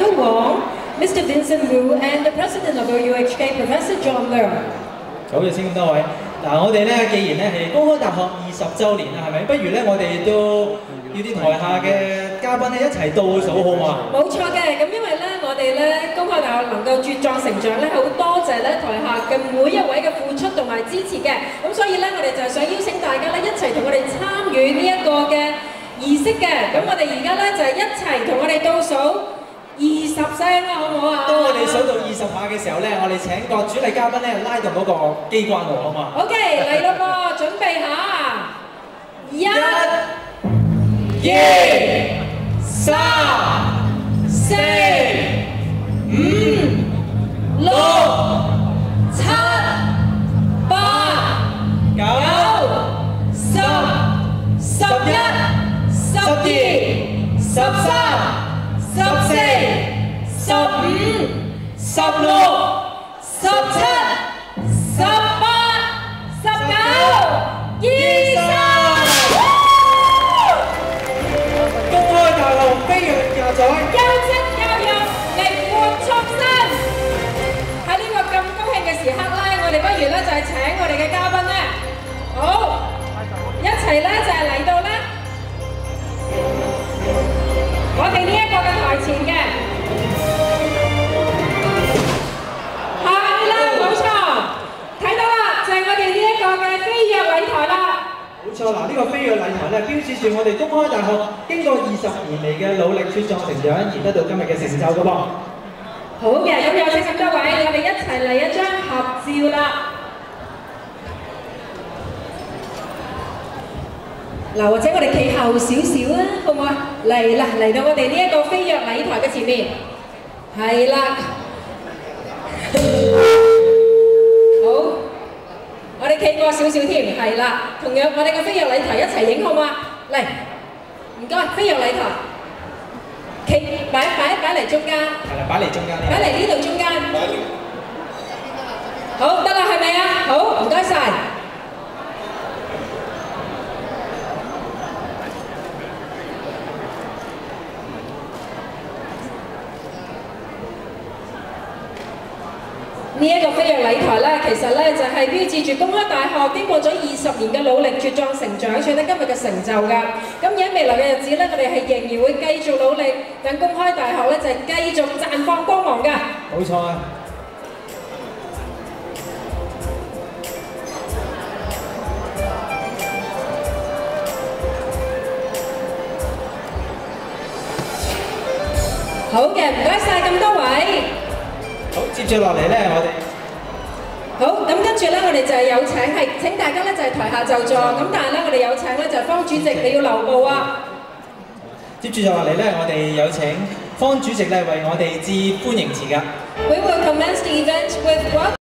Michael Wong, Mr. Vincent Wu, and the President of OUHK, Professor John Leung. 好，就先咁多位。嗱，我哋咧既然咧係公開大學二十週年啦，係咪？不如咧我哋都要啲台下嘅嘉賓咧一齊倒數好嘛？冇錯嘅，咁因為咧，我哋咧公開大學能夠茁壯成長咧，好多謝咧台下嘅每一位嘅付出同埋支持嘅，咁所以咧，我哋就係想邀請大家咧一齊同我哋參與呢一個嘅儀式嘅，咁我哋而家咧就係一齊同我哋倒數二十聲啦，好唔好啊？當我哋數到二十下嘅時候咧，我哋請個主禮嘉賓咧拉動嗰個機關度，好嘛？OK，嚟咯噃，準備下，一、二、三、四、五、六、七、八、九、十、十一、十二、十三、十六、十錯，嗱呢個飛躍禮台咧，標誌住我哋公開大學經過二十年嚟嘅努力茁壯成長而得到今日嘅成就噶噃。好嘅，咁有請咁多位，我哋一齊嚟一張合照啦。嗱，或者我哋企後少少啦，好唔好啊？嚟啦，嚟到我哋呢一個飛躍禮台嘅前面，係啦。好，我哋企過少少添，係啦。同樣我哋嘅飛躍禮台一齊影好嘛？嚟，唔該，飛躍禮台，企擺擺擺嚟中間。係啦，擺嚟中間呢。擺嚟呢度中間。好，得啦，係咪啊？好，唔該晒。呢一個飛躍禮台咧，其實咧就係標誌住公開大學經過咗二十年嘅努力茁壯成長，取得今日嘅成就㗎。咁而喺未來嘅日子咧，我哋係仍然會繼續努力，等公開大學咧就係繼續綻放光芒㗎。冇錯啊！好嘅，唔該晒咁多位。好，接住落嚟咧，我哋好，咁跟住咧，我哋就係有請係請大家咧就係台下就座，咁但係咧我哋有請咧就係方主席，你要留步啊！接住就落嚟咧，我哋有請方主席咧為我哋致歡迎詞噶。We will commence the event with